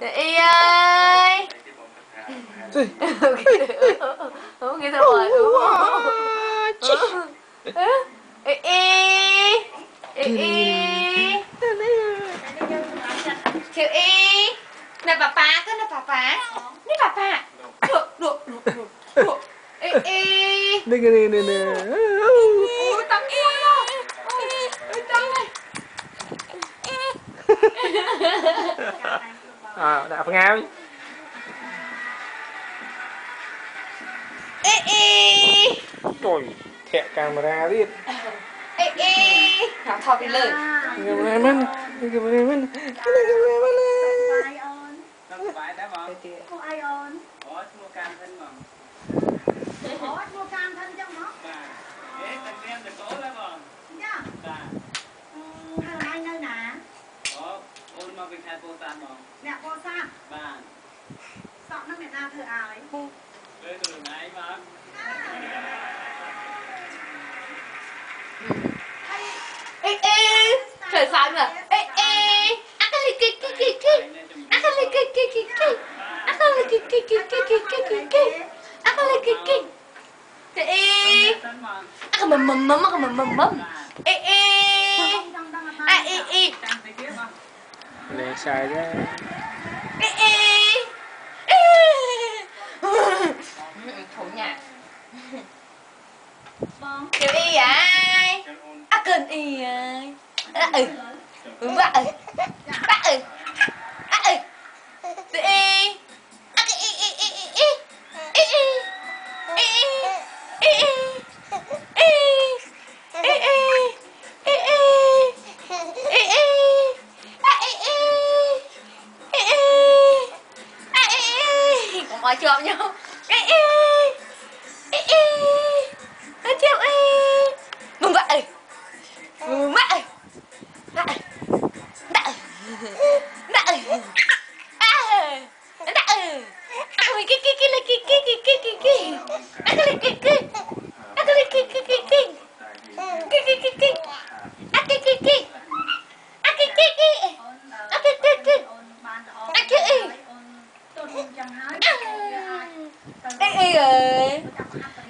y ơi. Ừ nghe sao rồi y. Y y. Chữ y. Này bà bà cái này bà bà này bà bà được được được được y y Nè nè nè nè ui tắm rồi ui tắm này អើដាក់ផ្ងាយអេអេទុយធាក់កាមេរ៉ាទៀតអេអេថាថតពីលើកាមេរ៉ាមិនកាមេរ៉ាមិនកាមេរ៉ាមិនអូនបាយដែរបងគូអីអូនអូឈ្មោះកាមថិនហ្មងអូឈ្មោះកាមថិនចឹងហ្មងបាទអេតាំងពីតកូលហើយបងចាបាទ អូនមកពីខេត្តពោធិ៍សាត់បង អ្នកពោធិ៍សាត់ បាទ សក់នឹងអ្នកណាធ្វើឲ្យ លើខ្លួនឯងបង ê ê trời sao mà ê ê ăn cái gì kia kia kia kia ăn cái gì kia kia kia kia ăn cái gì kia kia kia kia kia kia kia kia ăn cái gì kia kia ê ê សិនបង ăn cái mầm mầm mầm ăn cái mầm mầm mầm បា xài đó. Thủ nhạc. Kiểu y ai? À cần y ai? À, ừ. Ừ vậy mọi hợp nhau ê ê ê ê nó chịu ê mừng vậy ơi mừng mẹ ơi mẹ ơi mẹ ơi mẹ ơi mẹ ơi ui kì kì kì là kì kì kì kì kì kì à cái kì kì à cái kì kì kì kì kì kì kì kì à kì kì kì à kì kì kì à kì kì kì à kì kì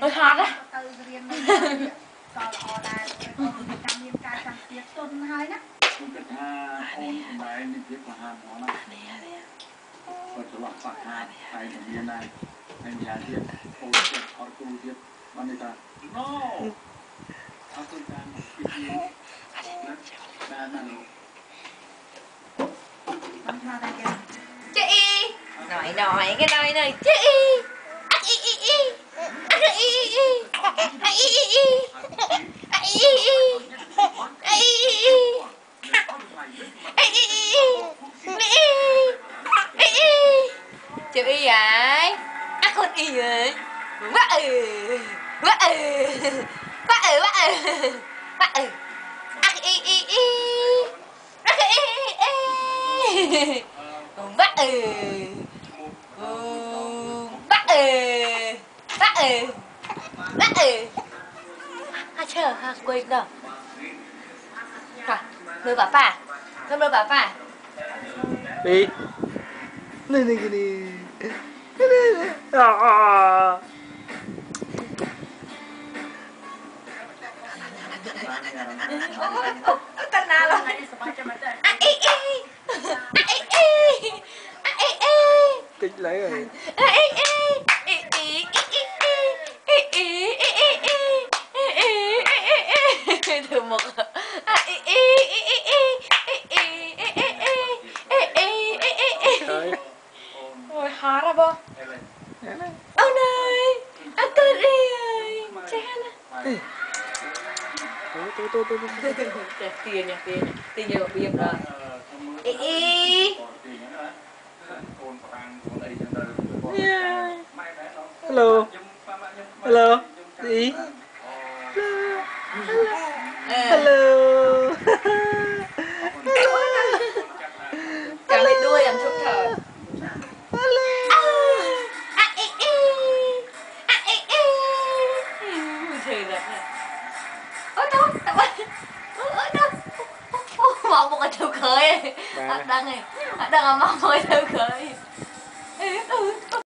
ទៅហាត់ទៅរៀនមកក៏ល្អដែរអូនចាំមានការចាំទៀតទុនហើយណាខ្ញុំគិតថាអូនសម្ដែងនេះភាពមហាហ្មងណាគាត់ច្រឡំបាក់ហាត់ហើយតែមានដែរហើយម្យ៉ាងទៀតអូនចិត្តអត់គ្រូទៀតបានន័យថា no អត់ទៅតាមពីទីណាបានណាលោកបានថាតែគេ chị nói nói cái nói này chị ăn y y y chịu y vậy? À con y vậy? Quá ừ. Quá ừ. Quá ừ quá ừ. Quá ừ. Ác y y y. Ác y y. Quá ừ. ừ Má ừ 아, 제가 갖고 있나? 자, 너 봐봐. phà đi 에이. 네네네. 네네네. 아. Tenang lah. Ah, ah ah Ah, eh, eh. Ah, eh, eh. Kịch lấy rồi. đây từ một Ôi hot à bố Oh no I'm good Chana Tôi tôi tôi tôi Đẹp tiền nhỉ tiền nhỉ Tiền nhiều biếm đó Ê ê Hello Hello Gì on tiptoe. Mong một cái thêu khởi Đang này Đang là mong một cái thêu khởi